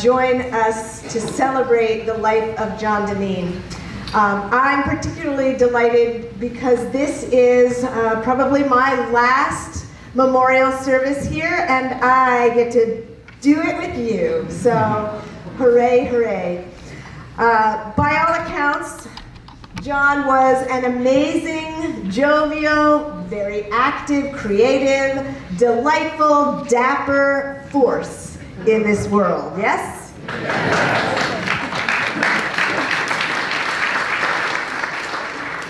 join us to celebrate the life of John Dineen. Um, I'm particularly delighted because this is uh, probably my last memorial service here and I get to do it with you. So hooray, hooray. Uh, by all accounts, John was an amazing, jovial, very active, creative, delightful, dapper force in this world. Yes?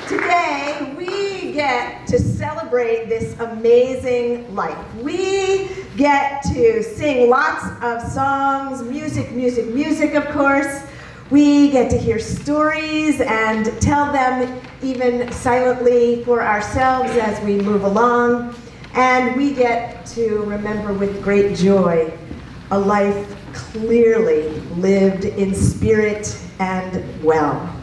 Today, we get to celebrate this amazing life. We get to sing lots of songs, music, music, music, of course. We get to hear stories and tell them even silently for ourselves as we move along. And we get to remember with great joy a life clearly lived in spirit and well.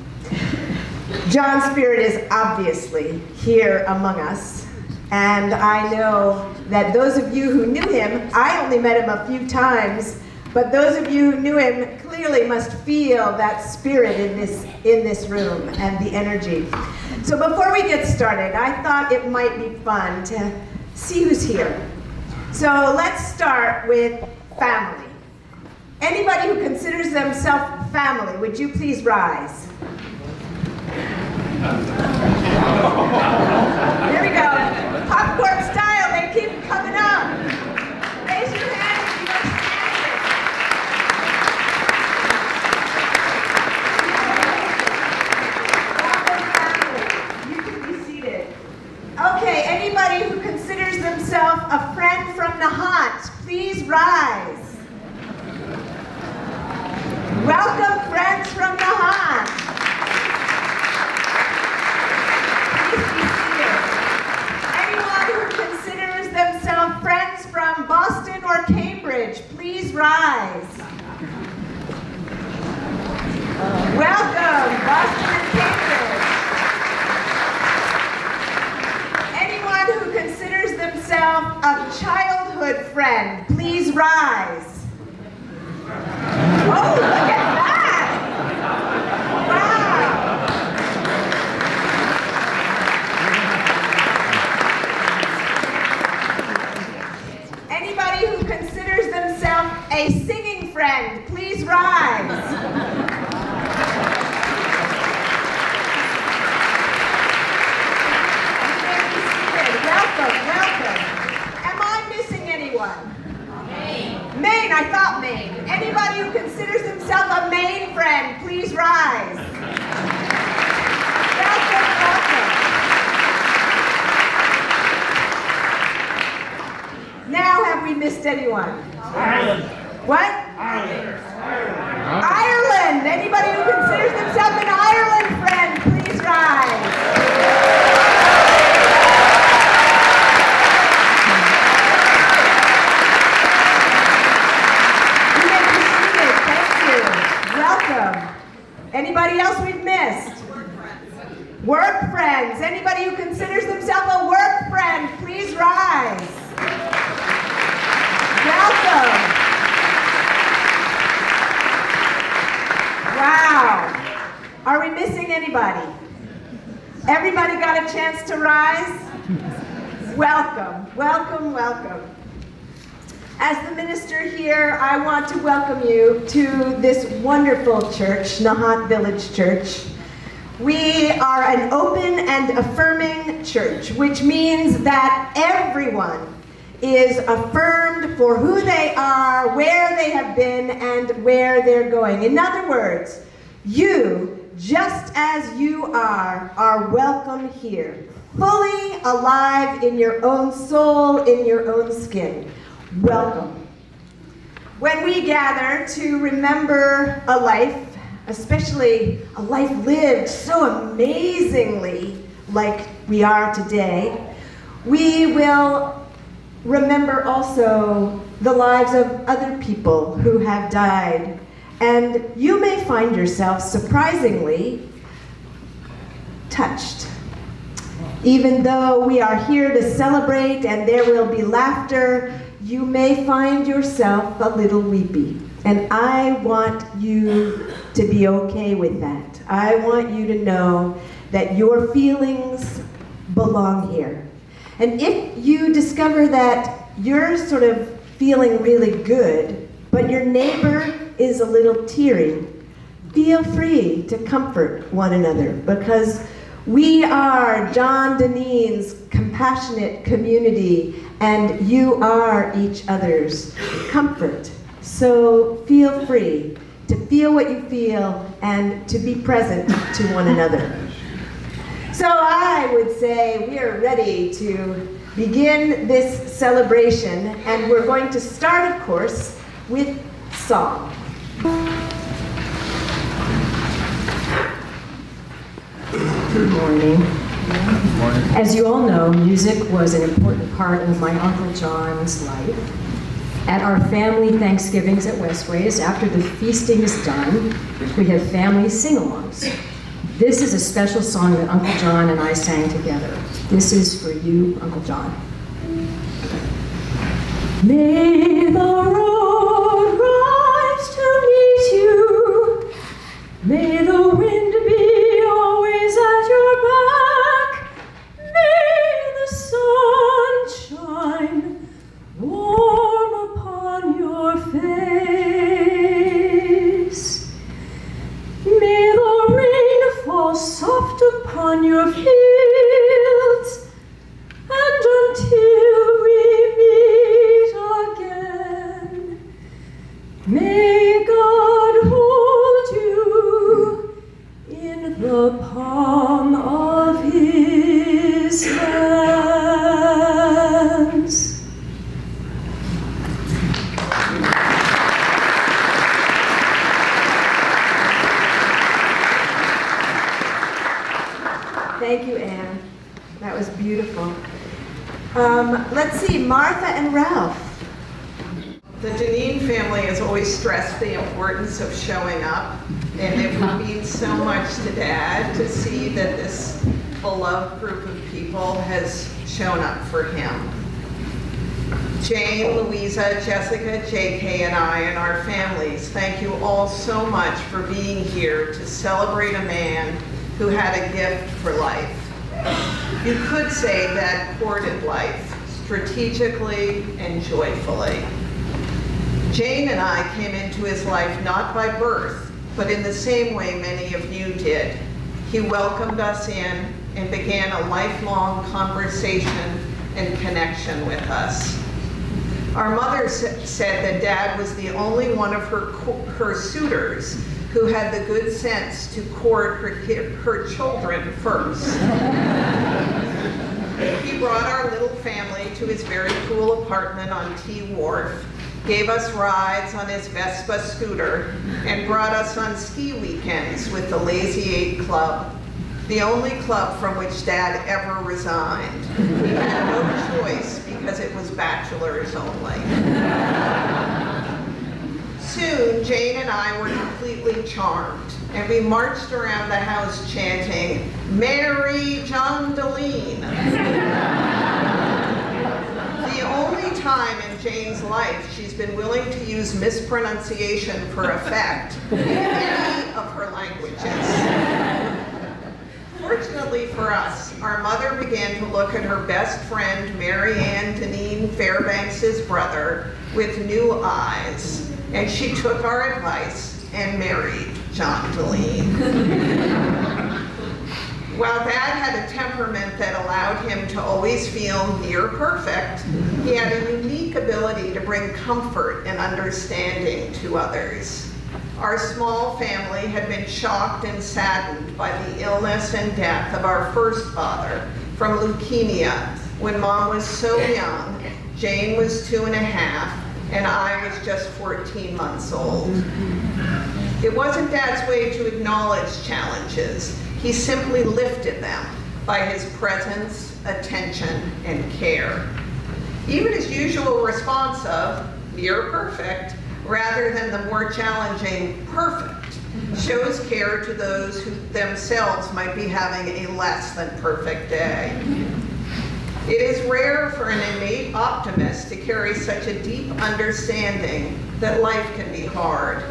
John's spirit is obviously here among us. And I know that those of you who knew him, I only met him a few times, but those of you who knew him clearly must feel that spirit in this, in this room and the energy. So before we get started, I thought it might be fun to see who's here. So let's start with family. Anybody who considers themselves family, would you please rise? Here we go. Popcorn style, they keep coming up. Raise your hand if you are standing. You can be seated. Okay, anybody who considers themselves a friend from the Nahant, please rise. Welcome, friends from Nahant. Please be seated. Anyone who considers themselves friends from Boston or Cambridge, rise. Welcome, Boston Cambridge. Anyone who considers themselves a childhood friend, please rise. Oh, look at that! Wow! Anybody who considers themselves a singing friend, please rise. You may be seated. Welcome, welcome. Am I missing anyone? Maine. Maine, I thought Maine. Anybody who considers himself a Maine friend, please rise. Welcome, welcome. Now have we missed anyone? Ireland. What? Ireland. Ireland. Anybody who considers themselves an Ireland friend, please rise. You may be seated. Thank you. Welcome. Anybody else we've missed? Work friends. Anybody who considers themselves a work friend, please rise. Welcome. Wow. Are we missing anybody? Everybody got a chance to rise? Welcome, welcome. As the minister here, I want to welcome you to this wonderful church, Nahant Village Church. We are an open and affirming church, which means that everyone is affirmed for who they are, where they have been, and where they're going. In other words, you, just as you are, are welcome here, fully alive in your own soul, in your own skin. Welcome. When we gather to remember a life, especially a life lived so amazingly like we are today, we will remember also the lives of other people who have died. And you may find yourself surprisingly touched. Even though we are here to celebrate and there will be laughter, you may find yourself a little weepy. And I want you to be okay with that. I want you to know that your feelings belong here. And if you discover that you're sort of feeling really good, but your neighbor is a little teary, feel free to comfort one another because we are John Dineen's compassionate community and you are each other's comfort. So feel free to feel what you feel and to be present to one another. So I would say we are ready to begin this celebration, and we're going to start, of course, with song. Good morning. As you all know, music was an important part of my Uncle John's life. At our family Thanksgivings at Westways, after the feasting is done, we have family sing-alongs. This is a special song that Uncle John and I sang together. This is for you, Uncle John. May the road rise to meet you. May the upon your fields, strategically and joyfully. Jane and I came into his life not by birth, but in the same way many of you did. He welcomed us in and began a lifelong conversation and connection with us. Our mother said that Dad was the only one of her, her suitors who had the good sense to court her, her children first. He brought our little family to his very cool apartment on T Wharf, gave us rides on his Vespa scooter, and brought us on ski weekends with the Lazy Eight Club, the only club from which Dad ever resigned. He had no choice because it was bachelors only. Soon, Jane and I were completely charmed, and we marched around the house chanting, Mary John Deline. The only time in Jane's life she's been willing to use mispronunciation for effect in any of her languages. Fortunately for us, our mother began to look at her best friend, Mary Ann Dineen Fairbanks' brother, with new eyes, and she took our advice and married John While Dad had a temperament that allowed him to always feel near perfect, he had a unique ability to bring comfort and understanding to others. Our small family had been shocked and saddened by the illness and death of our first father from leukemia when mom was so young, Jane was two and a half, and I was just 14 months old. It wasn't Dad's way to acknowledge challenges. He simply lifted them by his presence, attention, and care. Even his usual response of, near perfect, rather than the more challenging, perfect, shows care to those who themselves might be having a less than perfect day. It is rare for an innate optimist to carry such a deep understanding that life can be hard.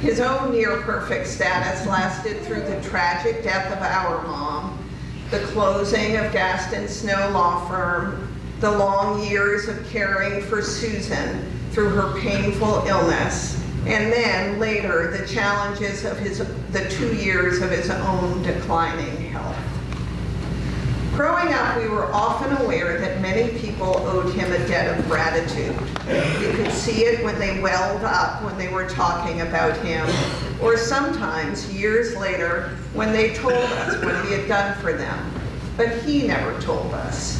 His own near-perfect status lasted through the tragic death of our mom, the closing of Gaston Snow Law Firm, the long years of caring for Susan through her painful illness, and then later the challenges of his, the two years of his own declining health. Growing up, we were often aware that many people owed him a debt of gratitude. You could see it when they welled up when they were talking about him, or sometimes years later when they told us what he had done for them. But he never told us,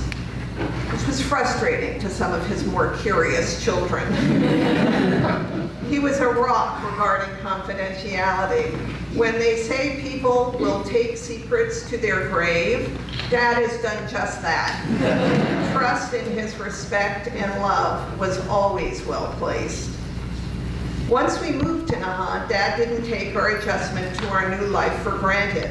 which was frustrating to some of his more curious children. he was a rock regarding confidentiality. When they say people will take secrets to their grave, Dad has done just that. Trust in his respect and love was always well placed. Once we moved to Nahant, Dad didn't take our adjustment to our new life for granted.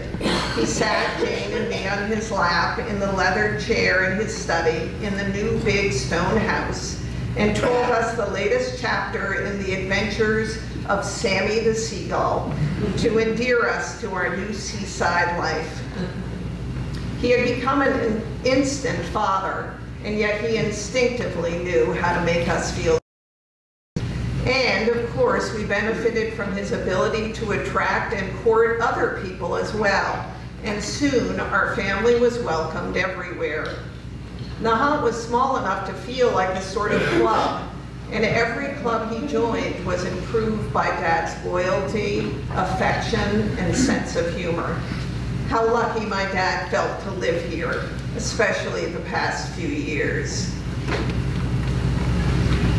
He sat Jane and me on his lap in the leather chair in his study in the new big stone house and told us the latest chapter in the adventures of Sammy the Seagull to endear us to our new seaside life. He had become an instant father, and yet he instinctively knew how to make us feel. And of course, we benefited from his ability to attract and court other people as well. And soon, our family was welcomed everywhere. Nahant was small enough to feel like a sort of club, and every club he joined was improved by Dad's loyalty, affection, and sense of humor. How lucky my dad felt to live here, especially the past few years.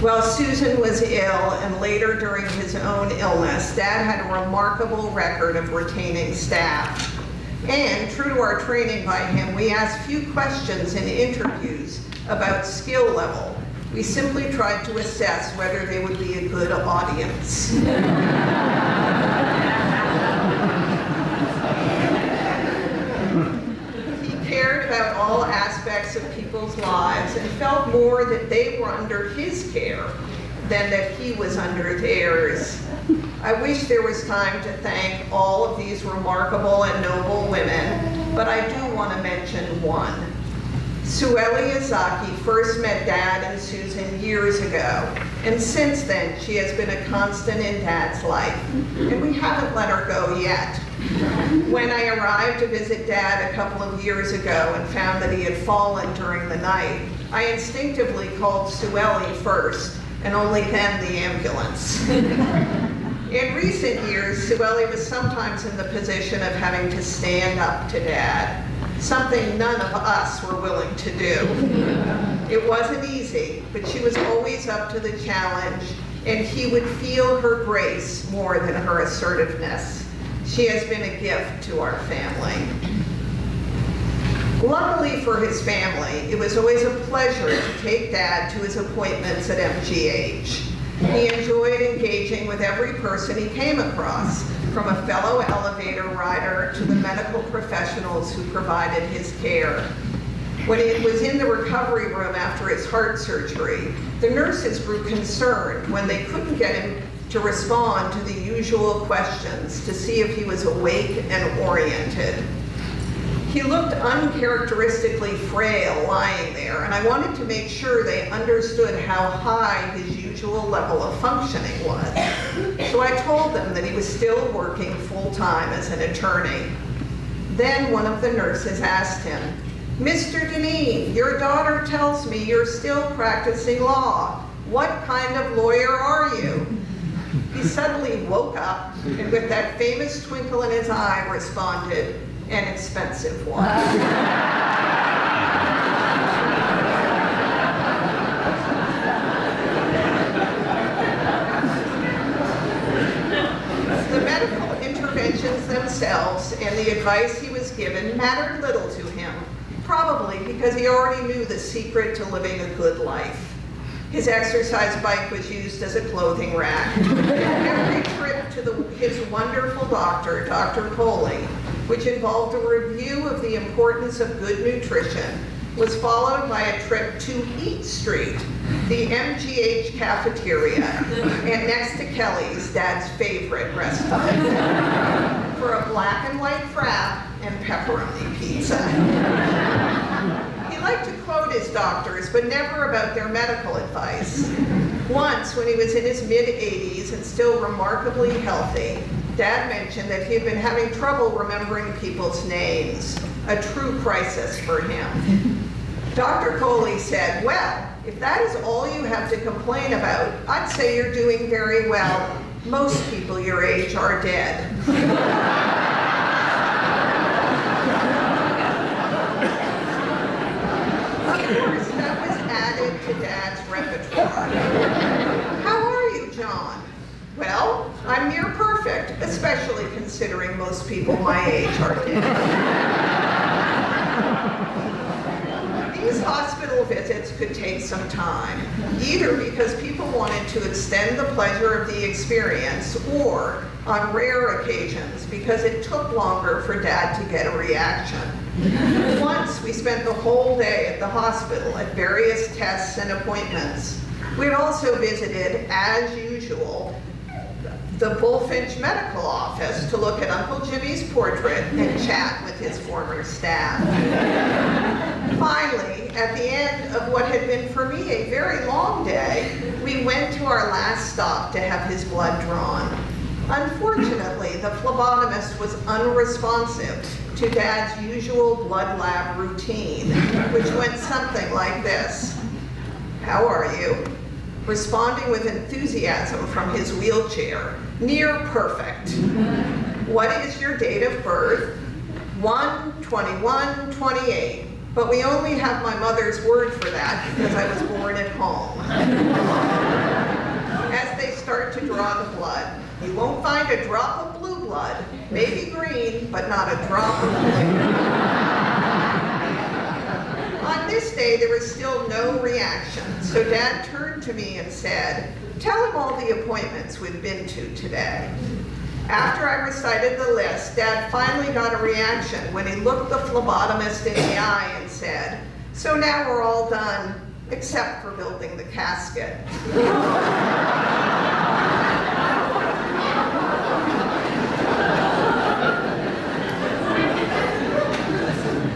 While Susan was ill and later during his own illness, Dad had a remarkable record of retaining staff. And true to our training by him, we asked few questions in interviews about skill level. We simply tried to assess whether they would be a good audience. he cared about all aspects of people's lives and felt more that they were under his care than that he was under theirs. I wish there was time to thank all of these remarkable and noble women, but I do want to mention one. Sueli Izaki first met Dad and Susan years ago, and since then she has been a constant in Dad's life, and we haven't let her go yet. When I arrived to visit Dad a couple of years ago and found that he had fallen during the night, I instinctively called Sueli first, and only then the ambulance. In recent years, Sueli was sometimes in the position of having to stand up to Dad, something none of us were willing to do. It wasn't easy, but she was always up to the challenge, and he would feel her grace more than her assertiveness. She has been a gift to our family. Luckily for his family, it was always a pleasure to take Dad to his appointments at MGH. He enjoyed engaging with every person he came across, from a fellow elevator rider to the medical professionals who provided his care. When he was in the recovery room after his heart surgery, the nurses grew concerned when they couldn't get him to respond to the usual questions to see if he was awake and oriented. He looked uncharacteristically frail lying there, and I wanted to make sure they understood how high his usual level of functioning was. So I told them that he was still working full-time as an attorney. Then one of the nurses asked him, Mr. Dineen, your daughter tells me you're still practicing law. What kind of lawyer are you? He suddenly woke up and with that famous twinkle in his eye responded, an expensive one. the medical interventions themselves and the advice he was given mattered little to him. Probably because he already knew the secret to living a good life. His exercise bike was used as a clothing rack. Every trip to the, his wonderful doctor, Dr. Coley, which involved a review of the importance of good nutrition, was followed by a trip to Eat Street, the MGH cafeteria, and next to Kelly's, Dad's favorite restaurant, for a black and white frap and pepperoni pizza. He liked to quote doctors, but never about their medical advice. Once, when he was in his mid-80s and still remarkably healthy, Dad mentioned that he had been having trouble remembering people's names, a true crisis for him. Dr. Coley said, well, if that is all you have to complain about, I'd say you're doing very well. Most people your age are dead. Of course, that was added to Dad's repertoire. How are you, John? Well, I'm near perfect, especially considering most people my age are dead. These hospital visits could take some time, either because people wanted to extend the pleasure of the experience, or, on rare occasions, because it took longer for Dad to get a reaction. Once, we spent the whole day at the hospital at various tests and appointments. We had also visited, as usual, the Bulfinch Medical Office to look at Uncle Jimmy's portrait and chat with his former staff. Finally, at the end of what had been for me a very long day, we went to our last stop to have his blood drawn. Unfortunately, the phlebotomist was unresponsive to Dad's usual blood lab routine, which went something like this. How are you? Responding with enthusiasm from his wheelchair. Near perfect. What is your date of birth? 1 21 28. But we only have my mother's word for that because I was born at home. As they start to draw the blood, you won't find a drop of blue blood. Maybe green, but not a drop of blue. On this day, there was still no reaction, so Dad turned to me and said, tell him all the appointments we've been to today. After I recited the list, Dad finally got a reaction when he looked the phlebotomist in the eye and said, so now we're all done, except for building the casket.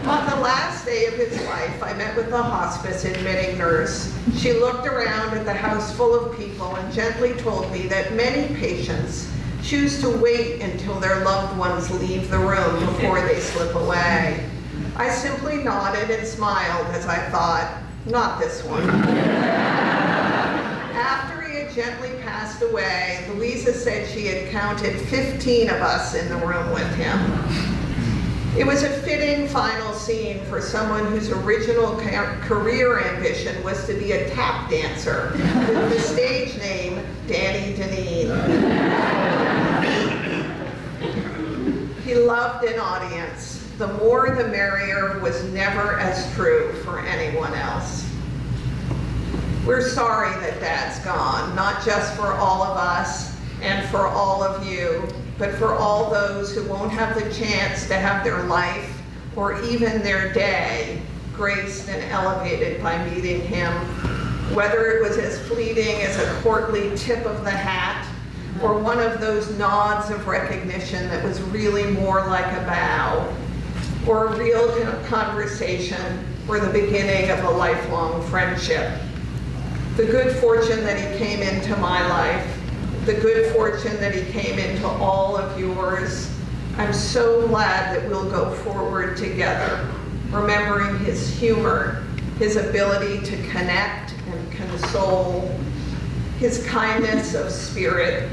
On the last day of his life, I met with the hospice admitting nurse. She looked around at the house full of people and gently told me that many patients choose to wait until their loved ones leave the room before they slip away. I simply nodded and smiled as I thought, not this one. After he had gently passed away, Louisa said she had counted 15 of us in the room with him. It was a fitting final scene for someone whose original career ambition was to be a tap dancer with the stage name Danny Dineen. He loved an audience. The more the merrier was never as true for anyone else. We're sorry that Dad's gone, not just for all of us and for all of you, but for all those who won't have the chance to have their life or even their day graced and elevated by meeting him, whether it was as fleeting as a courtly tip of the hat or one of those nods of recognition that was really more like a bow, or a real conversation or the beginning of a lifelong friendship. The good fortune that he came into my life the good fortune that he came into all of yours. I'm so glad that we'll go forward together, remembering his humor, his ability to connect and console, his kindness of spirit,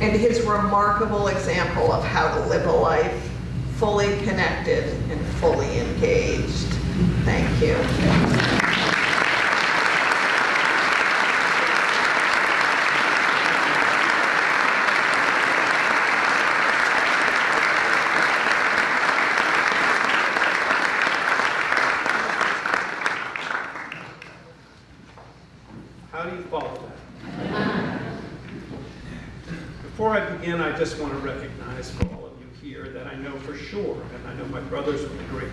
and his remarkable example of how to live a life fully connected and fully engaged. Thank you. Before I begin, I just want to recognize for all of you here that I know for sure, and I know my brothers will agree,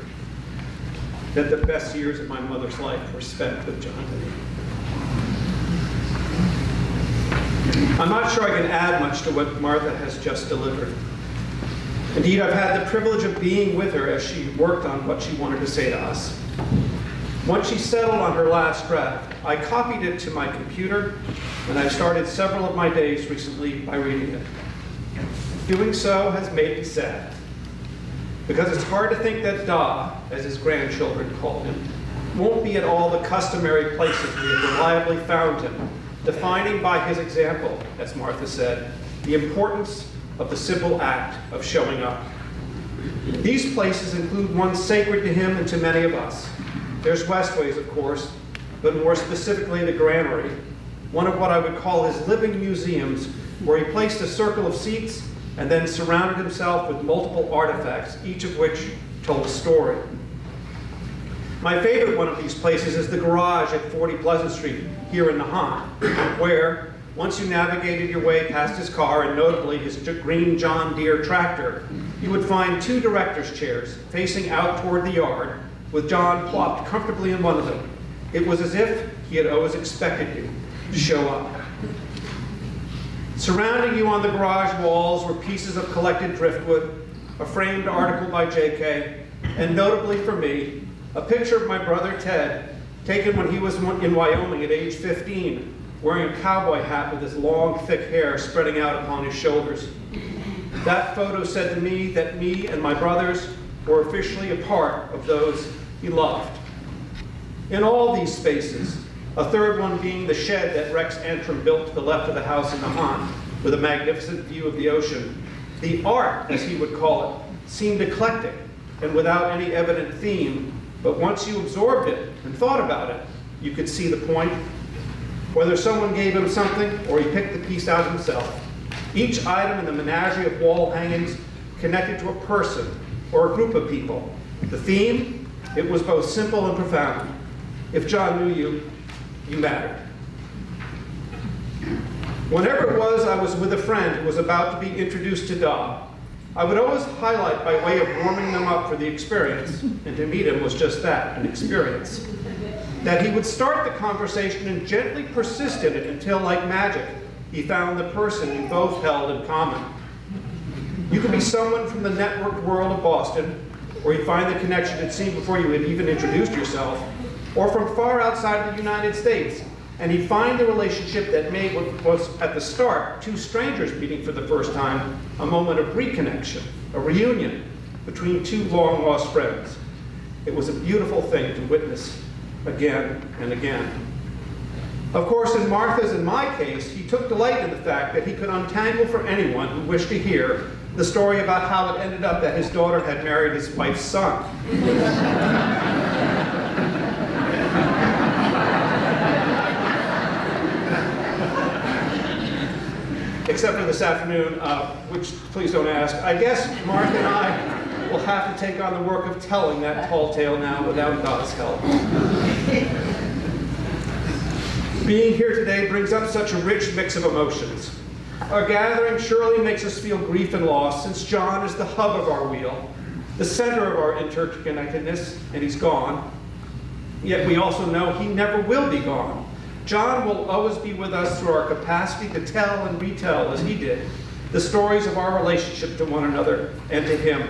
that the best years of my mother's life were spent with John Dineen. I'm not sure I can add much to what Martha has just delivered. Indeed, I've had the privilege of being with her as she worked on what she wanted to say to us. Once she settled on her last draft, I copied it to my computer, and I've started several of my days recently by reading it. Doing so has made me sad, because it's hard to think that Da, as his grandchildren called him, won't be at all the customary places we have reliably found him, defining by his example, as Martha said, the importance of the simple act of showing up. These places include one sacred to him and to many of us, there's Westways, of course, but more specifically the Granary, one of what I would call his living museums, where he placed a circle of seats and then surrounded himself with multiple artifacts, each of which told a story. My favorite one of these places is the garage at 40 Pleasant Street here in Nahant, where, once you navigated your way past his car and notably his green John Deere tractor, you would find two director's chairs facing out toward the yard with John plopped comfortably in one of them. It was as if he had always expected you to show up. Surrounding you on the garage walls were pieces of collected driftwood, a framed article by J.K., and notably for me, a picture of my brother Ted, taken when he was in Wyoming at age 15, wearing a cowboy hat with his long, thick hair spreading out upon his shoulders. That photo said to me that me and my brothers were officially a part of those he loved. In all these spaces, a third one being the shed that Rex Antrim built to the left of the house in Nahant, with a magnificent view of the ocean, the art, as he would call it, seemed eclectic and without any evident theme, but once you absorbed it and thought about it, you could see the point. Whether someone gave him something or he picked the piece out himself, each item in the menagerie of wall hangings connected to a person or a group of people. The theme, it was both simple and profound. If John knew you, you mattered. Whenever it was I was with a friend who was about to be introduced to Da, I would always highlight by way of warming them up for the experience, and to meet him was just that, an experience, that he would start the conversation and gently persist in it until, like magic, he found the person you both held in common. You could be someone from the networked world of Boston, or you find the connection it seemed before you had even introduced yourself, or from far outside the United States, and he'd find the relationship that made what was at the start two strangers meeting for the first time a moment of reconnection, a reunion between two long lost friends. It was a beautiful thing to witness again and again. Of course, in Martha's and my case, he took delight in the fact that he could untangle for anyone who wished to hear the story about how it ended up that his daughter had married his wife's son. Except for this afternoon, uh, which please don't ask. I guess Mark and I will have to take on the work of telling that tall tale now without God's help. Being here today brings up such a rich mix of emotions. Our gathering surely makes us feel grief and loss, since John is the hub of our wheel, the center of our interconnectedness, and he's gone. Yet we also know he never will be gone. John will always be with us through our capacity to tell and retell, as he did, the stories of our relationship to one another and to him.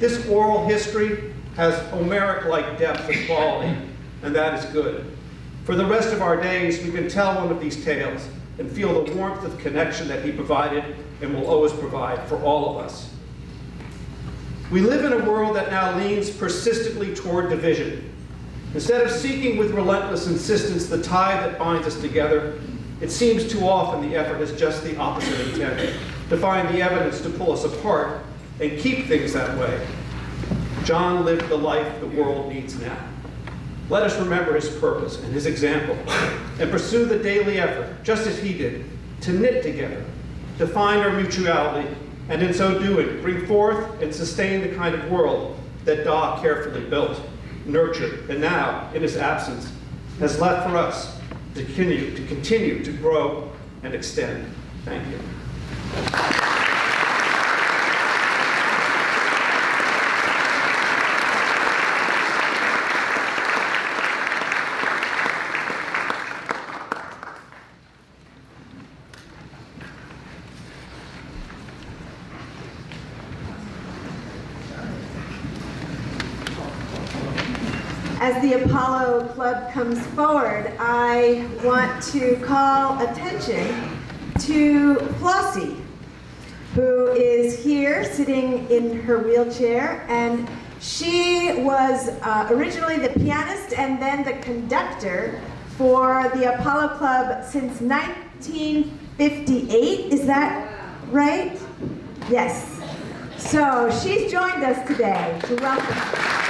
This oral history has Homeric-like depth and quality, and that is good. For the rest of our days, we can tell one of these tales and feel the warmth of connection that he provided and will always provide for all of us. We live in a world that now leans persistently toward division. Instead of seeking with relentless insistence the tie that binds us together, it seems too often the effort has just the opposite intent, to find the evidence to pull us apart and keep things that way. John lived the life the world needs now. Let us remember his purpose and his example and pursue the daily effort, just as he did, to knit together, to find our mutuality, and in so doing, bring forth and sustain the kind of world that Da carefully built, nurtured, and now, in his absence, has left for us to continue to, continue to grow and extend. Thank you. comes forward, I want to call attention to Flossie, who is here sitting in her wheelchair. And she was uh, originally the pianist and then the conductor for the Apollo Club since 1958. Is that right? Yes. So she's joined us today welcome.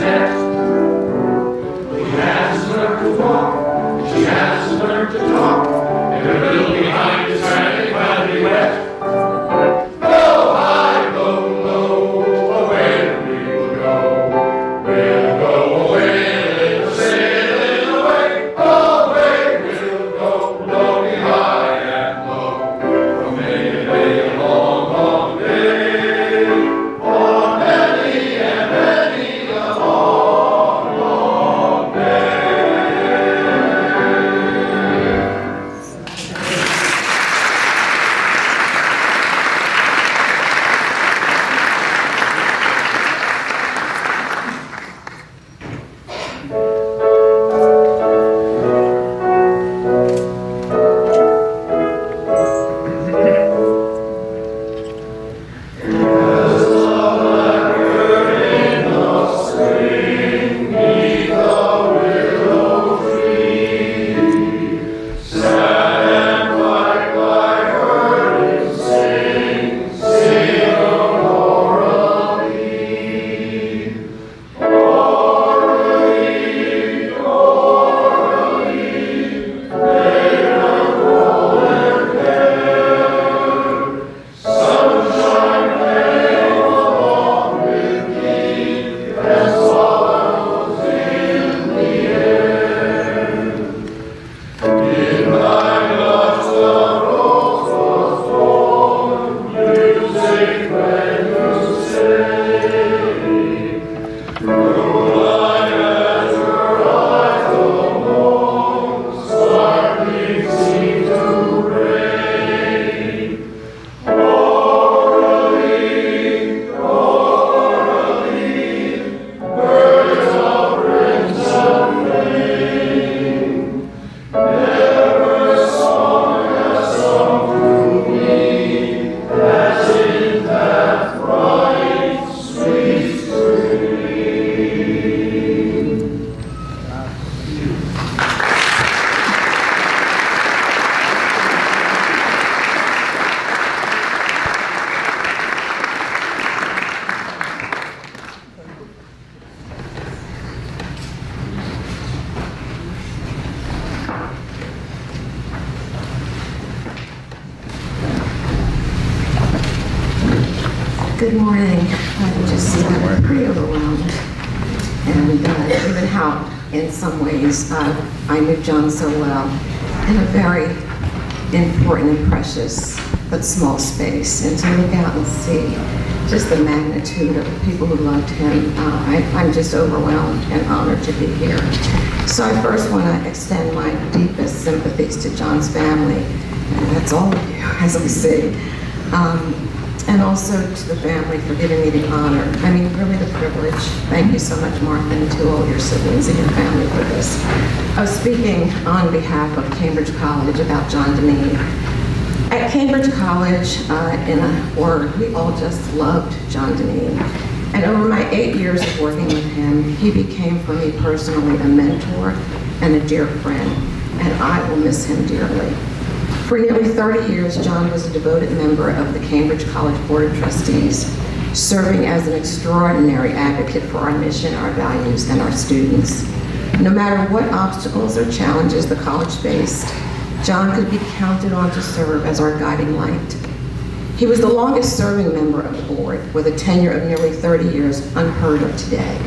Yeah. Good morning. I'm just uh, pretty overwhelmed. And uh, even how, in some ways, uh, I knew John so well in a very important and precious but small space. And to look out and see just the magnitude of the people who loved him, uh, I, I'm just overwhelmed and honored to be here. So I first want to extend my deepest sympathies to John's family. And that's all of you, as we see. Um, and also to the family for giving me the honor. I mean, really the privilege. Thank you so much, Martha, and to all your siblings and your family for this. I was speaking on behalf of Cambridge College about John Dineen. At Cambridge College, uh, in a word, we all just loved John Dineen. And over my eight years of working with him, he became for me personally a mentor and a dear friend, and I will miss him dearly. For nearly 30 years, John was a devoted member of the Cambridge College Board of Trustees, serving as an extraordinary advocate for our mission, our values, and our students. No matter what obstacles or challenges the college faced, John could be counted on to serve as our guiding light. He was the longest serving member of the board with a tenure of nearly 30 years unheard of today.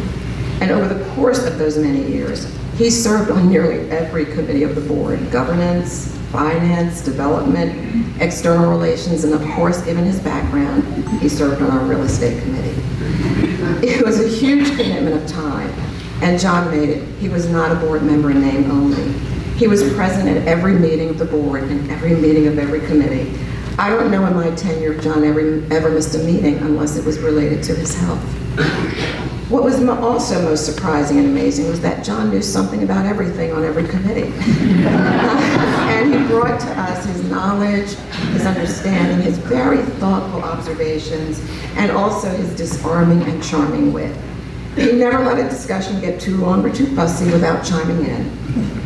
And over the course of those many years, he served on nearly every committee of the board, governance, finance, development, external relations, and of course, given his background, he served on our real estate committee. It was a huge commitment of time, and John made it. He was not a board member in name only. He was present at every meeting of the board and every meeting of every committee. I don't know in my tenure if John ever, ever missed a meeting unless it was related to his health. What was also most surprising and amazing was that John knew something about everything on every committee. and he brought to us his knowledge, his understanding, his very thoughtful observations, and also his disarming and charming wit. He never let a discussion get too long or too fussy without chiming in.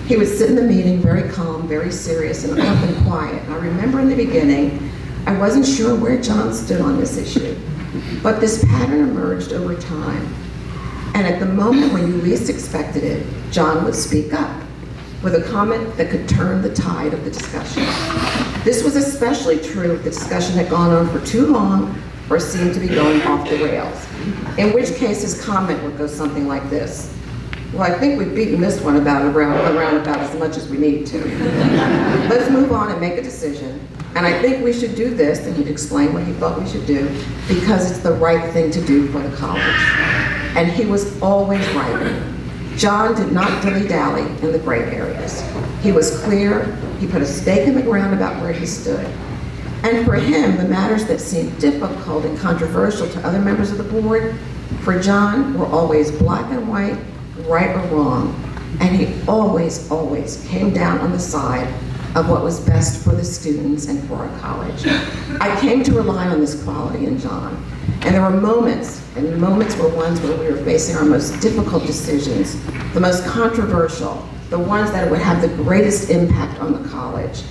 He would sit in the meeting very calm, very serious, and often quiet. I remember in the beginning, I wasn't sure where John stood on this issue, but this pattern emerged over time. And at the moment when you least expected it, John would speak up with a comment that could turn the tide of the discussion. This was especially true if the discussion had gone on for too long or seemed to be going off the rails, in which case his comment would go something like this. Well, I think we've beaten this one about around, around about as much as we need to. Let's move on and make a decision. And I think we should do this, and he'd explain what he thought we should do, because it's the right thing to do for the college. And he was always right. John did not dilly-dally in the gray areas. He was clear, he put a stake in the ground about where he stood. And for him, the matters that seemed difficult and controversial to other members of the board, for John, were always black and white, right or wrong. And he always, always came down on the side of what was best for the students and for our college. I came to rely on this quality in John. And there were moments, and the moments were ones where we were facing our most difficult decisions, the most controversial, the ones that would have the greatest impact on the college.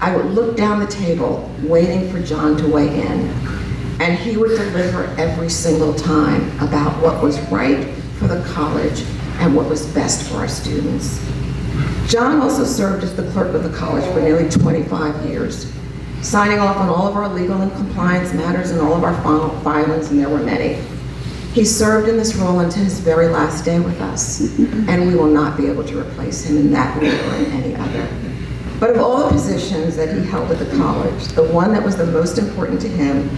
I would look down the table, waiting for John to weigh in. And he would deliver every single time about what was right for the college and what was best for our students. John also served as the clerk of the college for nearly 25 years, signing off on all of our legal and compliance matters and all of our final filings, and there were many. He served in this role until his very last day with us, and we will not be able to replace him in that role or in any other. But of all the positions that he held at the college, the one that was the most important to him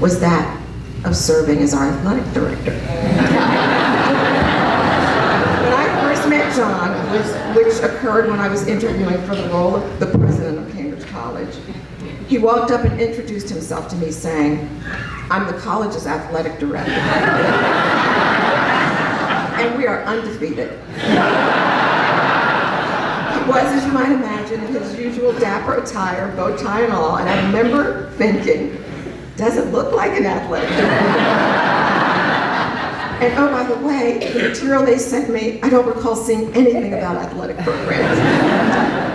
was that of serving as our athletic director. met John, which, which occurred when I was interviewing for the role of the president of Cambridge College, he walked up and introduced himself to me saying, I'm the college's athletic director. and we are undefeated. He was, as you might imagine, in his usual dapper attire, bow tie and all, and I remember thinking, doesn't look like an athletic And oh, by the way, the material they sent me, I don't recall seeing anything about athletic programs.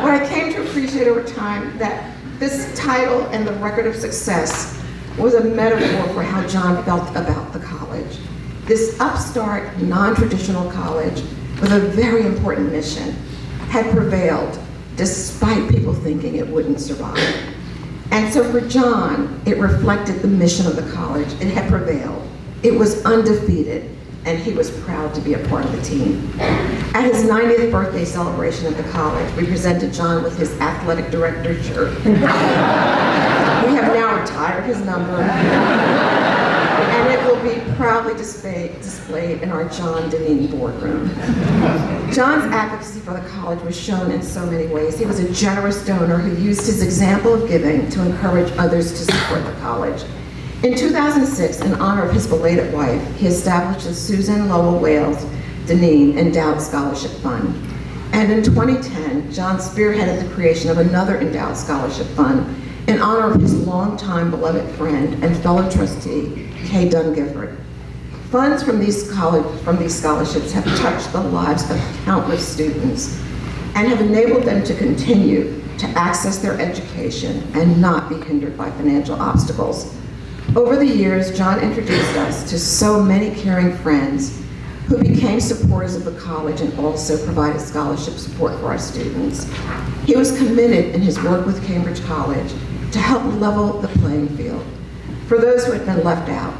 what I came to appreciate over time that this title and the record of success was a metaphor for how John felt about the college. This upstart, non-traditional college with a very important mission had prevailed despite people thinking it wouldn't survive. And so for John, it reflected the mission of the college. It had prevailed. It was undefeated. And he was proud to be a part of the team. At his 90th birthday celebration at the college, we presented John with his athletic director shirt. we have now retired his number, and it will be proudly displayed, in our John Dineen boardroom. John's advocacy for the college was shown in so many ways. He was a generous donor who used his example of giving to encourage others to support the college. In 2006, in honor of his belated wife, he established the Susan Lowell Wales Dineen Endowed Scholarship Fund. And in 2010, John spearheaded the creation of another endowed scholarship fund in honor of his longtime beloved friend and fellow trustee, Kay Dunn Gifford. Funds from these, college, from these scholarships have touched the lives of countless students and have enabled them to continue to access their education and not be hindered by financial obstacles. Over the years, John introduced us to so many caring friends who became supporters of the college and also provided scholarship support for our students. He was committed in his work with Cambridge College to help level the playing field for those who had been left out,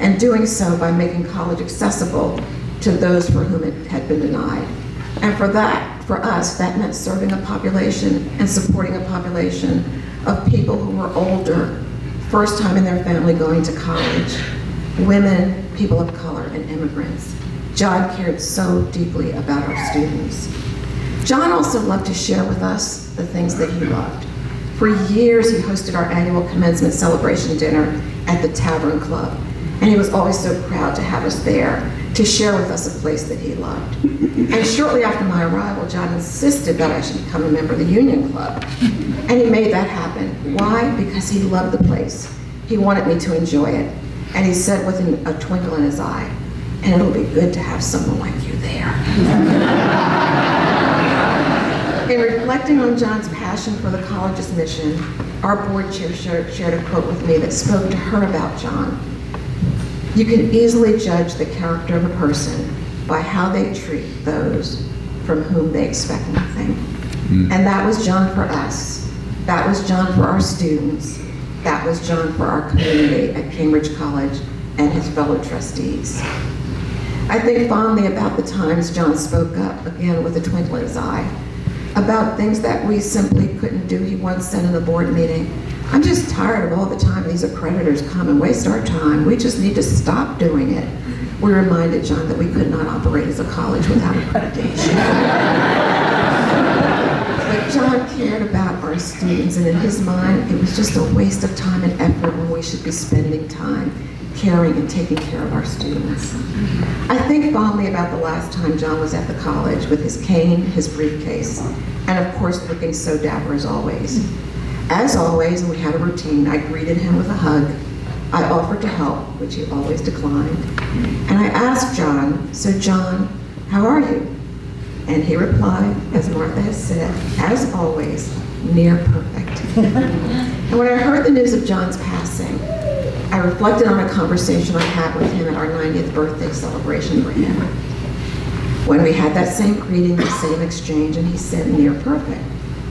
and doing so by making college accessible to those for whom it had been denied. And for that, for us, that meant serving a population and supporting a population of people who were older first time in their family going to college, women, people of color, and immigrants. John cared so deeply about our students. John also loved to share with us the things that he loved. For years, he hosted our annual commencement celebration dinner at the Tavern Club, and he was always so proud to have us there to share with us a place that he loved. And shortly after my arrival, John insisted that I should become a member of the Union Club. And he made that happen. Why? Because he loved the place. He wanted me to enjoy it. And he said with a twinkle in his eye, and it'll be good to have someone like you there. in reflecting on John's passion for the college's mission, our board chair shared a quote with me that spoke to her about John. You can easily judge the character of a person by how they treat those from whom they expect nothing. Mm. And that was John for us. That was John for our students. That was John for our community at Cambridge College and his fellow trustees. I think fondly about the times John spoke up, again with a twinkle in his eye, about things that we simply couldn't do. He once said in a board meeting, I'm just tired of all the time these accreditors come and waste our time. We just need to stop doing it. We reminded John that we could not operate as a college without accreditation. but John cared about our students, and in his mind, it was just a waste of time and effort when we should be spending time caring and taking care of our students. I think fondly about the last time John was at the college with his cane, his briefcase, and of course looking so dapper as always. As always, we had a routine, I greeted him with a hug. I offered to help, which he always declined. And I asked John, so John, how are you? And he replied, as Martha has said, as always, near perfect. and when I heard the news of John's passing, I reflected on a conversation I had with him at our 90th birthday celebration for him. When we had that same greeting, the same exchange, and he said, near perfect.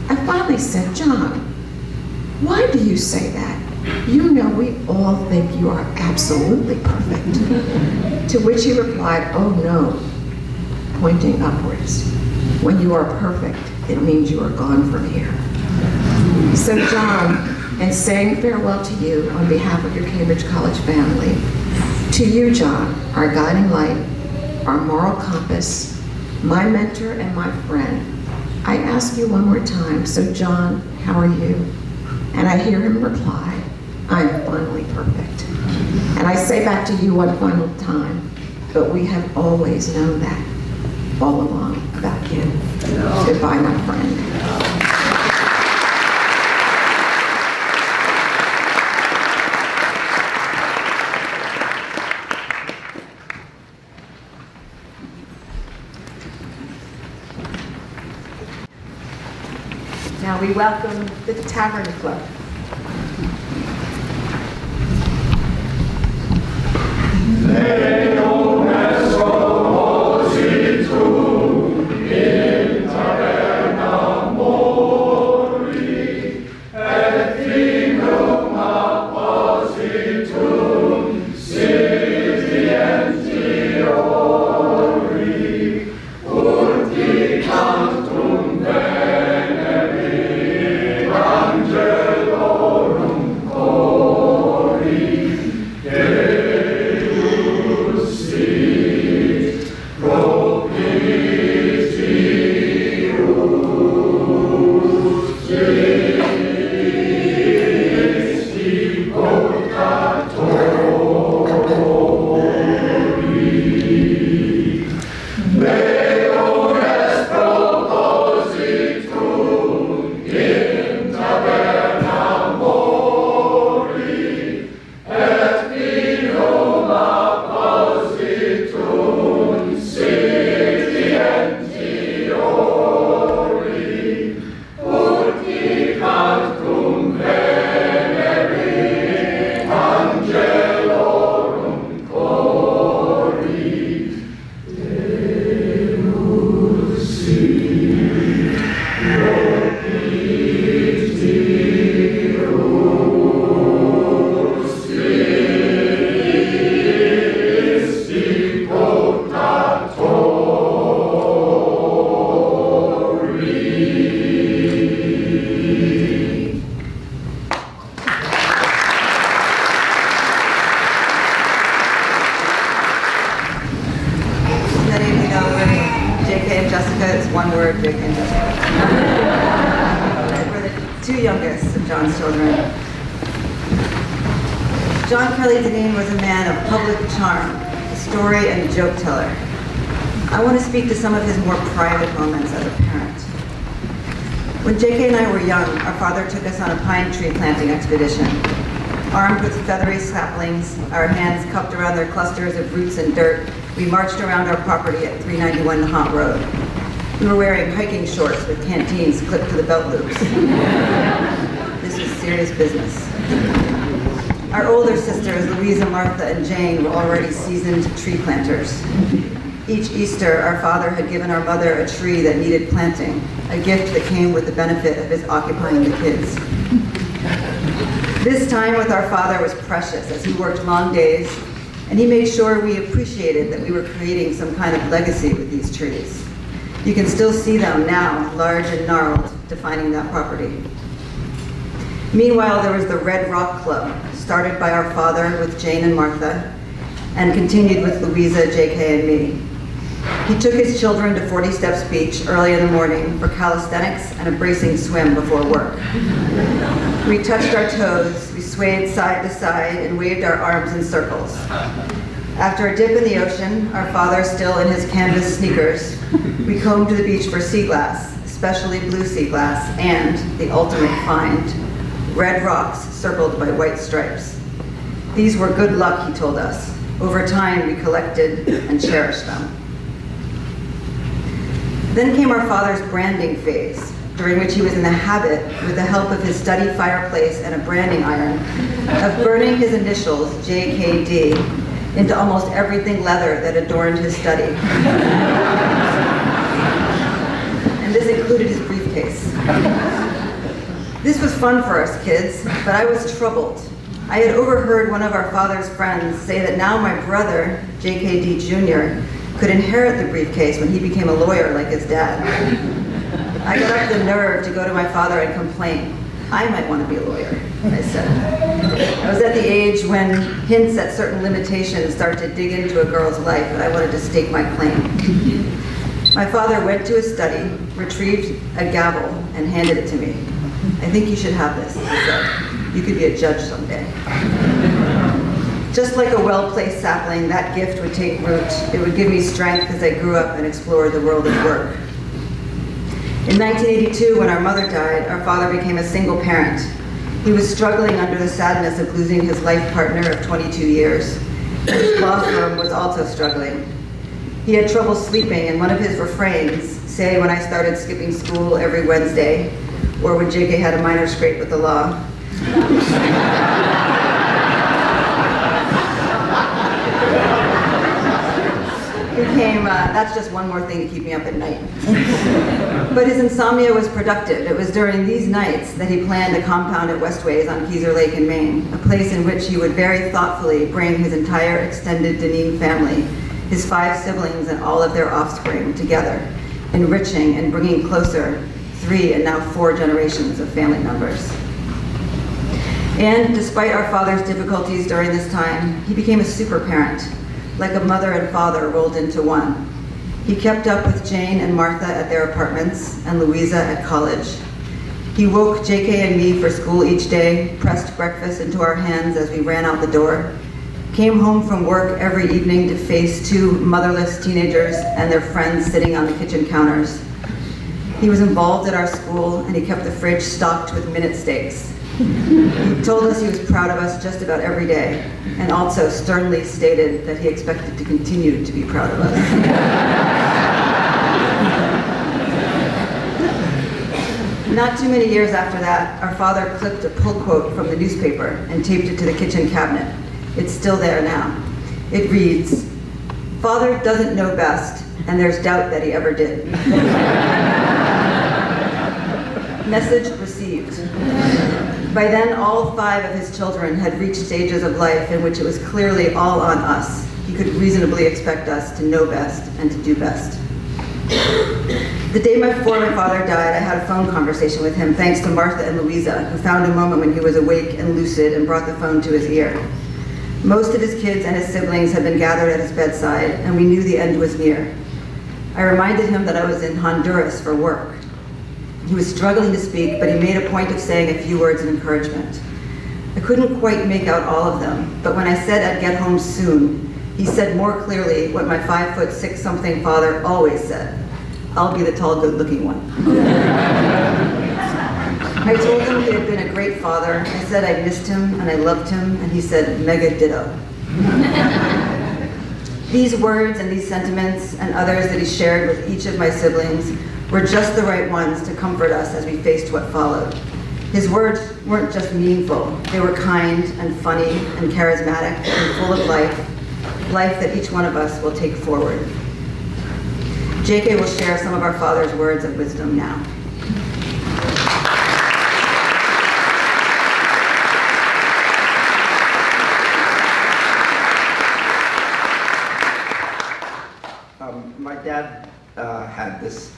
I finally said, John, why do you say that? You know we all think you are absolutely perfect. to which he replied, oh no, pointing upwards. When you are perfect, it means you are gone from here. So John, in saying farewell to you on behalf of your Cambridge College family, to you, John, our guiding light, our moral compass, my mentor and my friend, I ask you one more time, so John, how are you? And I hear him reply, I'm finally perfect. And I say back to you one final time, but we have always known that all along about you. Goodbye, my friend. we welcome the Tavern Club. Hey. Roots and dirt, we marched around our property at 391 Hot Road. We were wearing hiking shorts with canteens clipped to the belt loops. this was serious business. Our older sisters, Louisa, Martha, and Jane, were already seasoned tree planters. Each Easter, our father had given our mother a tree that needed planting, a gift that came with the benefit of his occupying the kids. This time with our father was precious as he worked long days, and he made sure we appreciated that we were creating some kind of legacy with these trees. You can still see them now, large and gnarled, defining that property. Meanwhile, there was the Red Rock Club, started by our father with Jane and Martha, and continued with Louisa, JK, and me. He took his children to 40 Steps Beach early in the morning for calisthenics and a bracing swim before work. We touched our toes, we swayed side to side, and waved our arms in circles. After a dip in the ocean, our father still in his canvas sneakers, we combed to the beach for sea glass, especially blue sea glass, and the ultimate find, red rocks circled by white stripes. These were good luck, he told us. Over time, we collected and cherished them. Then came our father's branding phase, during which he was in the habit, with the help of his study fireplace and a branding iron, of burning his initials, JKD, into almost everything leather that adorned his study. and this included his briefcase. This was fun for us kids, but I was troubled. I had overheard one of our father's friends say that now my brother, JKD Jr., could inherit the briefcase when he became a lawyer like his dad. I got up the nerve to go to my father and complain. I might want to be a lawyer, I said. I was at the age when hints at certain limitations start to dig into a girl's life, and I wanted to stake my claim. My father went to his study, retrieved a gavel, and handed it to me. I think you should have this, he said. You could be a judge someday. Just like a well-placed sapling, that gift would take root. It would give me strength as I grew up and explored the world of work. In 1982, when our mother died, our father became a single parent. He was struggling under the sadness of losing his life partner of 22 years. His law firm was also struggling. He had trouble sleeping, and one of his refrains, say when I started skipping school every Wednesday, or when JK had a minor scrape with the law, became, uh, that's just one more thing to keep me up at night. but his insomnia was productive. It was during these nights that he planned a compound at Westways on Kezar Lake in Maine, a place in which he would very thoughtfully bring his entire extended Dineen family, his five siblings and all of their offspring together, enriching and bringing closer three and now four generations of family members. And despite our father's difficulties during this time, he became a super parent, like a mother and father rolled into one. He kept up with Jane and Martha at their apartments and Louisa at college. He woke JK and me for school each day, pressed breakfast into our hands as we ran out the door, came home from work every evening to face two motherless teenagers and their friends sitting on the kitchen counters. He was involved at our school and he kept the fridge stocked with minute steaks. He told us he was proud of us just about every day, and also sternly stated that he expected to continue to be proud of us. Not too many years after that, our father clipped a pull quote from the newspaper and taped it to the kitchen cabinet. It's still there now. It reads, Father doesn't know best, and there's doubt that he ever did. Message received. By then, all five of his children had reached stages of life in which it was clearly all on us. He could reasonably expect us to know best and to do best. The day before my father died, I had a phone conversation with him thanks to Martha and Louisa, who found a moment when he was awake and lucid and brought the phone to his ear. Most of his kids and his siblings had been gathered at his bedside, and we knew the end was near. I reminded him that I was in Honduras for work. He was struggling to speak, but he made a point of saying a few words of encouragement. I couldn't quite make out all of them, but when I said I'd get home soon, he said more clearly what my five foot six something father always said I'll be the tall, good looking one. I told him he had been a great father. I said I missed him and I loved him, and he said, mega ditto. these words and these sentiments and others that he shared with each of my siblings were just the right ones to comfort us as we faced what followed. His words weren't just meaningful, they were kind and funny and charismatic and full of life, life that each one of us will take forward. JK will share some of our father's words of wisdom now. Um, my dad uh, had this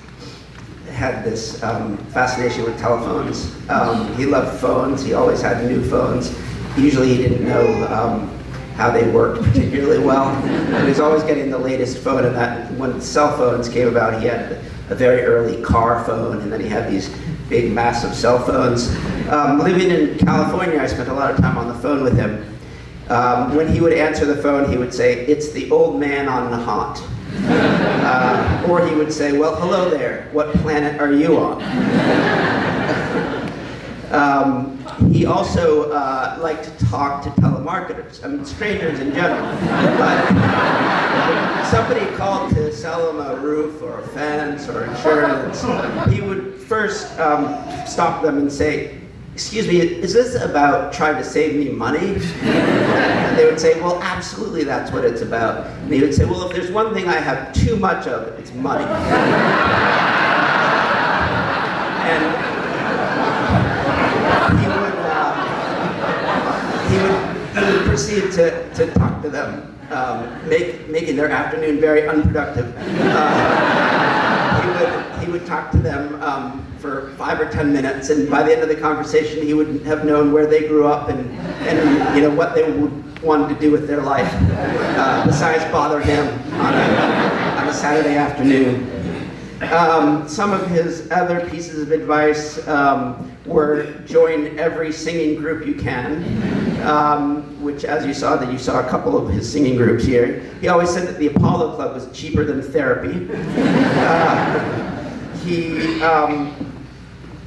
had this um, fascination with telephones. Um, he loved phones. He always had new phones. Usually, he didn't know um, how they worked particularly well. And he was always getting the latest phone. And that when cell phones came about, he had a very early car phone, and then he had these big, massive cell phones. Um, living in California, I spent a lot of time on the phone with him. Um, when he would answer the phone, he would say, "It's the old man on Nahant." Uh, or he would say, Well, hello there, what planet are you on? um, he also uh, liked to talk to telemarketers, I mean, strangers in general. But somebody called to sell him a roof or a fence or insurance, he would first um, stop them and say, excuse me, is this about trying to save me money? And they would say, well, absolutely that's what it's about. And he would say, well, if there's one thing I have too much of, it's money. and he would, uh, he would, he would proceed to, to talk to them, um, make, making their afternoon very unproductive. Uh, would, talk to them um, for five or ten minutes, and by the end of the conversation, he would have known where they grew up and, and you know what they would, wanted to do with their life, uh, besides bother him on a, on a Saturday afternoon. Um, some of his other pieces of advice um, were join every singing group you can, um, which as you saw, that you saw a couple of his singing groups here. He always said that the Apollo Club was cheaper than therapy. Uh, he, um,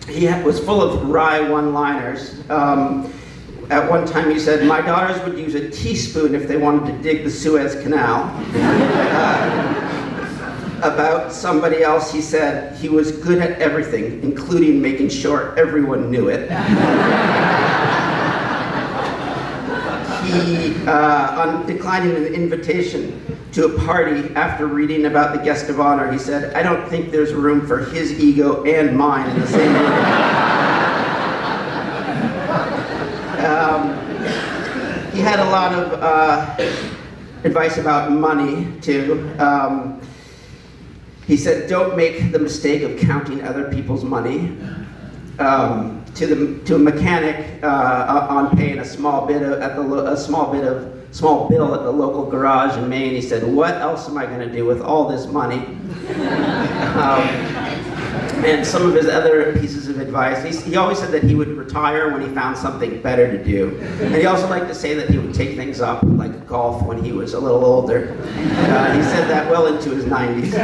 he was full of wry one-liners. Um, at one time he said, my daughters would use a teaspoon if they wanted to dig the Suez Canal. Uh, about somebody else, he said he was good at everything, including making sure everyone knew it. he, uh, on declining an invitation to a party after reading about the guest of honor, he said, I don't think there's room for his ego and mine in the same room. um, he had a lot of uh, advice about money, too. Um, he said, don't make the mistake of counting other people's money. Um, to, the, to a mechanic uh, on paying a small bit of, at the, a small bit of small bill at the local garage in Maine, he said, what else am I going to do with all this money? um, and some of his other pieces of advice, he, he always said that he would retire when he found something better to do. And he also liked to say that he would take things up, like golf, when he was a little older. Uh, he said that well into his 90s.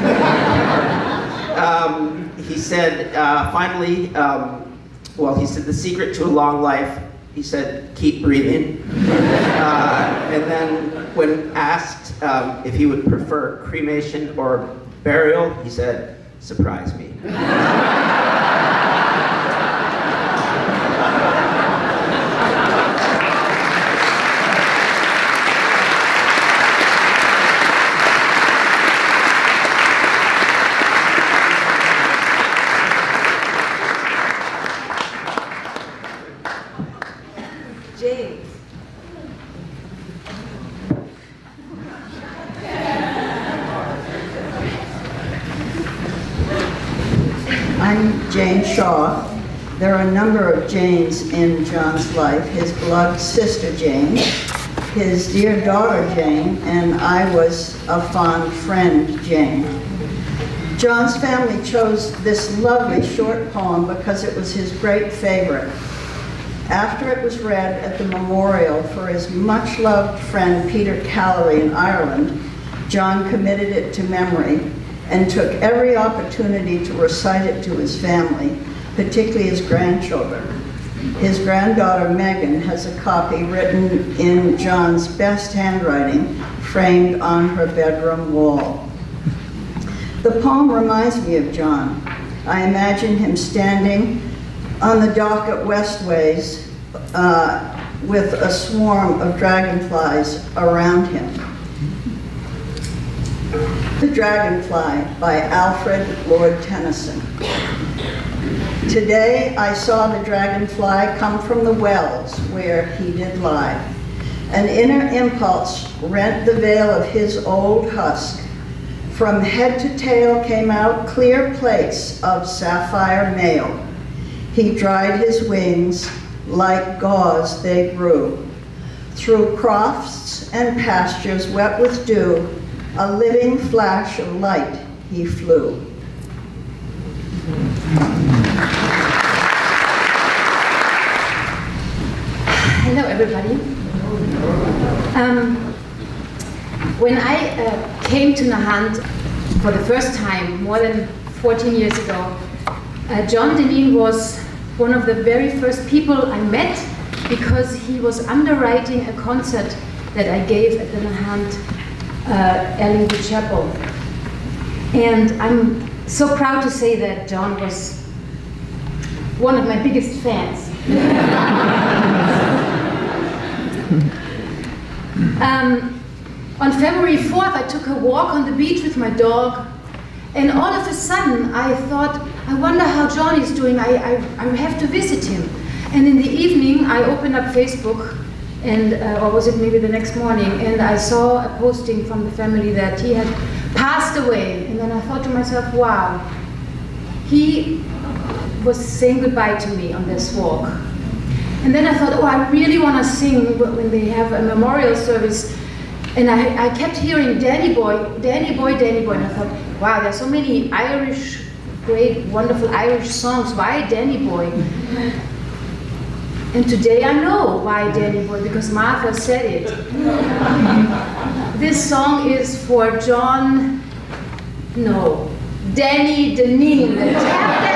Um, he said, uh, finally, um, well, he said the secret to a long life, he said, keep breathing. Uh, and then when asked um, if he would prefer cremation or burial, he said, surprise me. James. I'm Jane Shaw. There are a number of Janes in John's life. His beloved sister Jane, his dear daughter Jane, and I was a fond friend Jane. John's family chose this lovely short poem because it was his great favorite. After it was read at the memorial for his much-loved friend Peter Calloway in Ireland, John committed it to memory and took every opportunity to recite it to his family, particularly his grandchildren. His granddaughter Megan has a copy written in John's best handwriting, framed on her bedroom wall. The poem reminds me of John. I imagine him standing on the dock at Westways uh, with a swarm of dragonflies around him. The Dragonfly by Alfred Lord Tennyson. Today I saw the dragonfly come from the wells where he did lie. An inner impulse rent the veil of his old husk. From head to tail came out clear plates of sapphire mail. He dried his wings, like gauze they grew. Through crofts and pastures wet with dew, a living flash of light he flew. Hello, everybody. Um, when I uh, came to Nahant for the first time, more than 14 years ago, uh, John Dineen was one of the very first people I met because he was underwriting a concert that I gave at the Nahant uh, Ellingwood Chapel. And I'm so proud to say that John was one of my biggest fans. um, on February 4th, I took a walk on the beach with my dog, and all of a sudden, I thought, I wonder how John is doing. I, I, I have to visit him. And in the evening, I opened up Facebook, and uh, or was it maybe the next morning, and I saw a posting from the family that he had passed away. And then I thought to myself, wow, he was saying goodbye to me on this walk. And then I thought, oh, I really want to sing when they have a memorial service. And I, I kept hearing Danny Boy, Danny Boy, Danny Boy. And I thought, wow, there's so many Irish, great, wonderful Irish songs. Why Danny Boy? And today I know why Danny Boy, because Martha said it. this song is for John, no, Danny Dineen,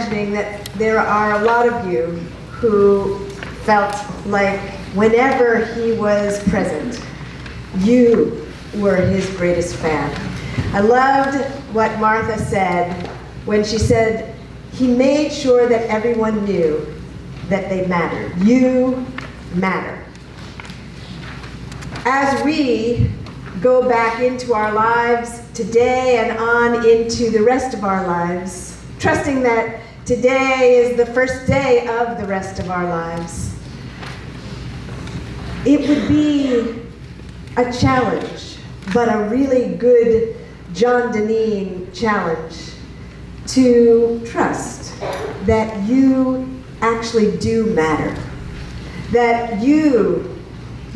imagining that there are a lot of you who felt like whenever he was present, you were his greatest fan. I loved what Martha said when she said, he made sure that everyone knew that they mattered. You matter. As we go back into our lives today and on into the rest of our lives, trusting that today is the first day of the rest of our lives, it would be a challenge, but a really good John Dineen challenge to trust that you actually do matter. That you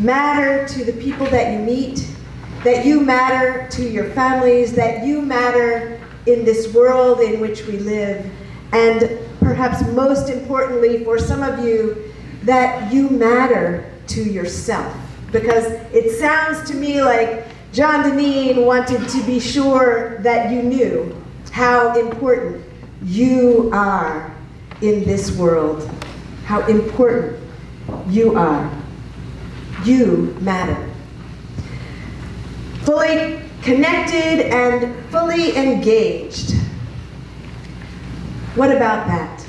matter to the people that you meet, that you matter to your families, that you matter in this world in which we live, and perhaps most importantly for some of you, that you matter to yourself. Because it sounds to me like John Dineen wanted to be sure that you knew how important you are in this world, how important you are. You matter. Fully connected and fully engaged. What about that?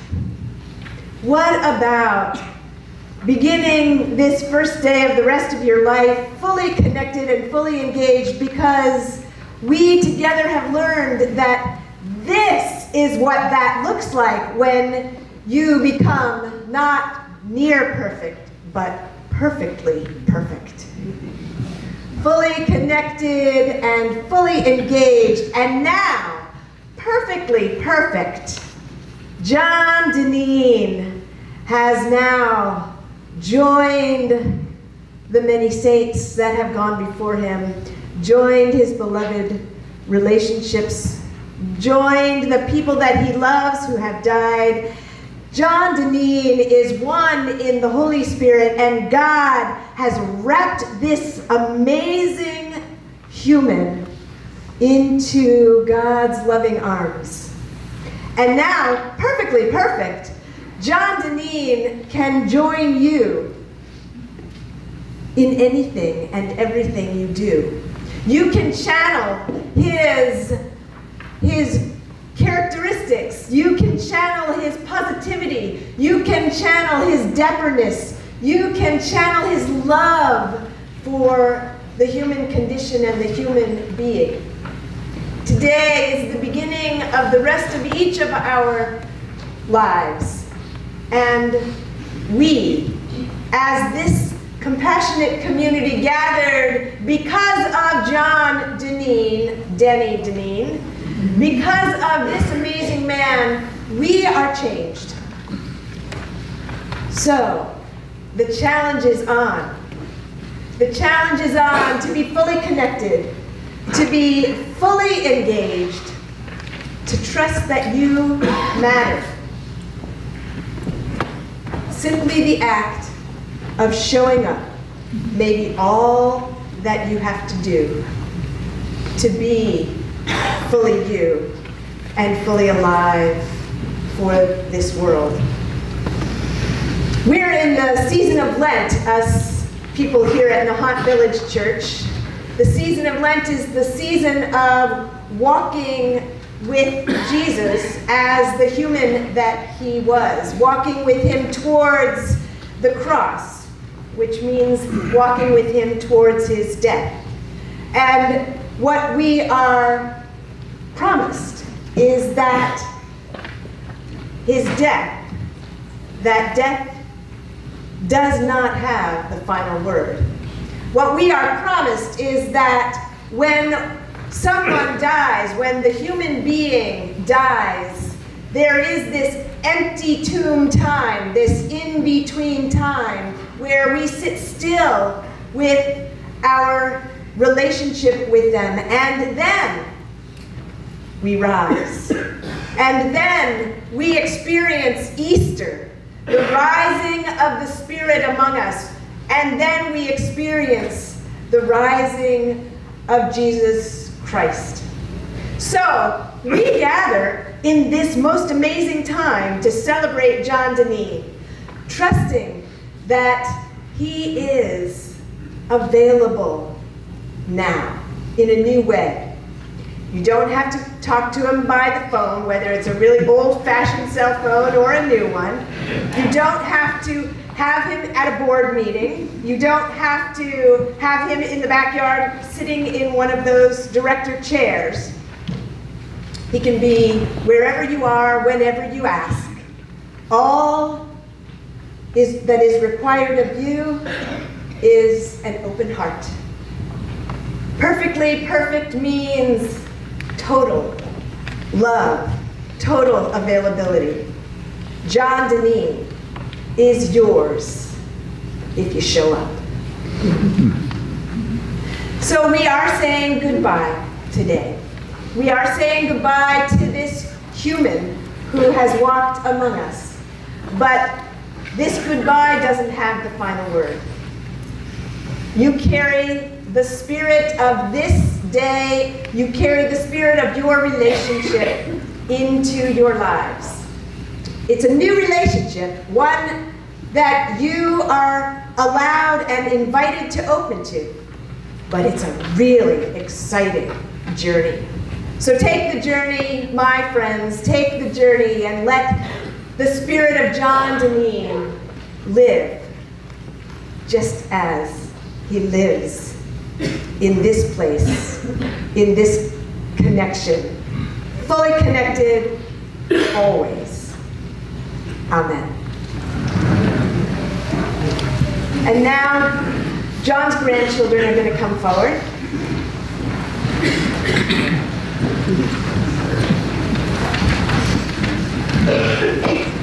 What about beginning this first day of the rest of your life fully connected and fully engaged because we together have learned that this is what that looks like when you become not near perfect, but perfectly perfect. Fully connected and fully engaged, and now perfectly perfect. John Dineen has now joined the many saints that have gone before him, joined his beloved relationships joined the people that he loves who have died. John Dineen is one in the Holy Spirit, and God has wrapped this amazing human into God's loving arms. And now, perfectly perfect, John Dineen can join you in anything and everything you do. You can channel his his characteristics. You can channel his positivity. You can channel his depperness. You can channel his love for the human condition and the human being. Today is the beginning of the rest of each of our lives. And we, as this compassionate community gathered because of John Dineen, Denny Dineen, because of this amazing man, we are changed. So, the challenge is on. The challenge is on to be fully connected, to be fully engaged, to trust that you matter. Simply the act of showing up may be all that you have to do to be fully you and fully alive for this world. We're in the season of Lent, us people here at Nahant Village Church. The season of Lent is the season of walking with Jesus as the human that he was, walking with him towards the cross, which means walking with him towards his death. And what we are promised is that his death, that death does not have the final word. What we are promised is that when someone dies, when the human being dies, there is this empty tomb time, this in-between time, where we sit still with our relationship with them. And then we rise. And then we experience Easter, the rising of the Spirit among us, and then we experience the rising of Jesus Christ. So, we gather in this most amazing time to celebrate John Denis, trusting that he is available now in a new way. You don't have to talk to him by the phone, whether it's a really old-fashioned cell phone or a new one. You don't have to have him at a board meeting. You don't have to have him in the backyard sitting in one of those director chairs. He can be wherever you are, whenever you ask. All is, that is required of you is an open heart. Perfectly perfect means total love, total availability. John Denis is yours if you show up. So we are saying goodbye today. We are saying goodbye to this human who has walked among us. But this goodbye doesn't have the final word. You carry the spirit of this day, you carry the spirit of your relationship into your lives. It's a new relationship, one that you are allowed and invited to open to, but it's a really exciting journey. So take the journey, my friends, take the journey and let the spirit of John Denis live just as he lives in this place, in this connection, fully connected always. Amen. And now, John's grandchildren are going to come forward. Of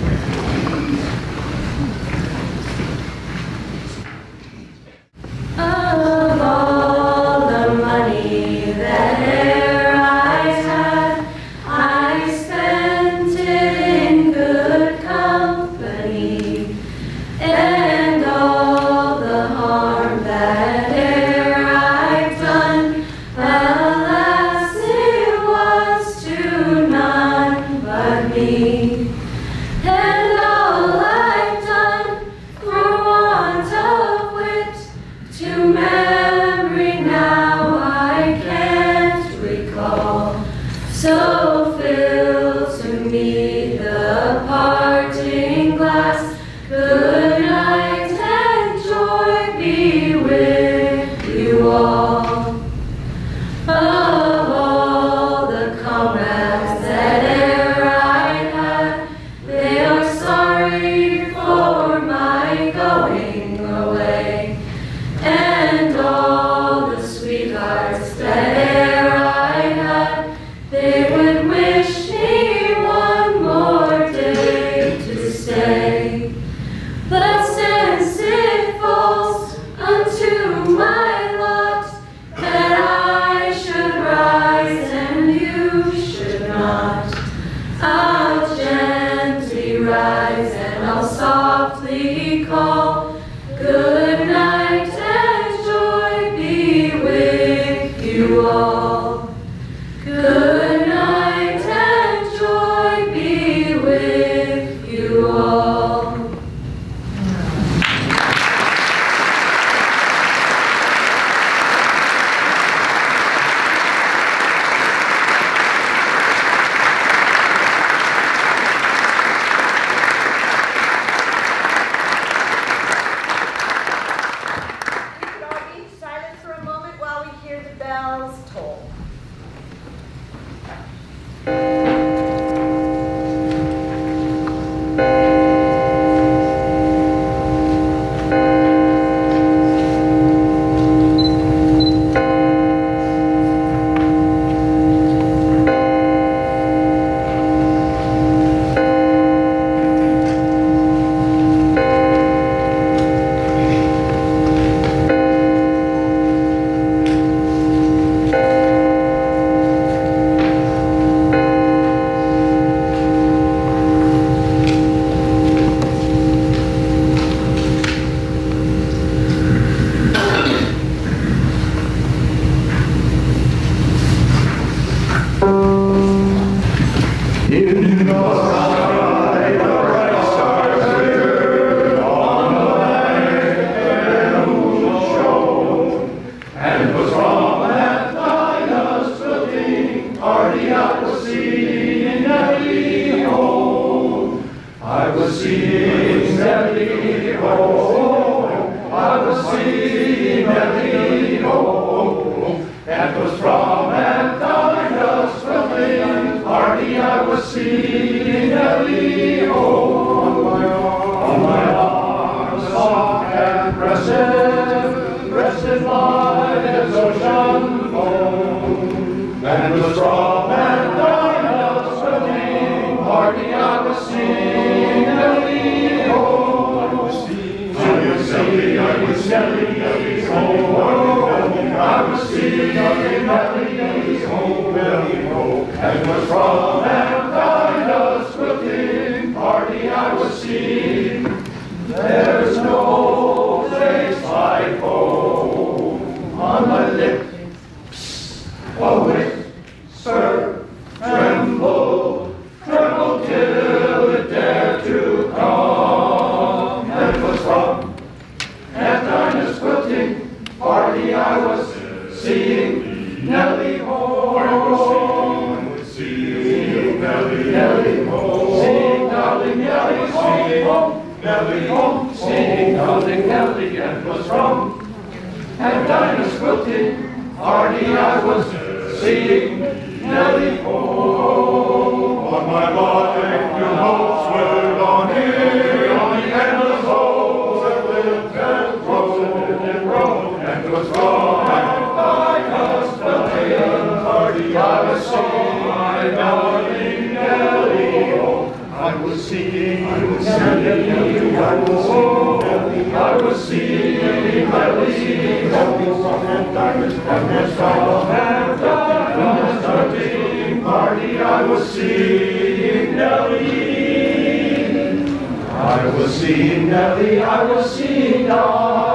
I was seeing Nellie. I was seeing Nellie,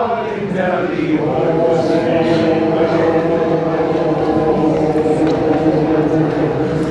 Thank you.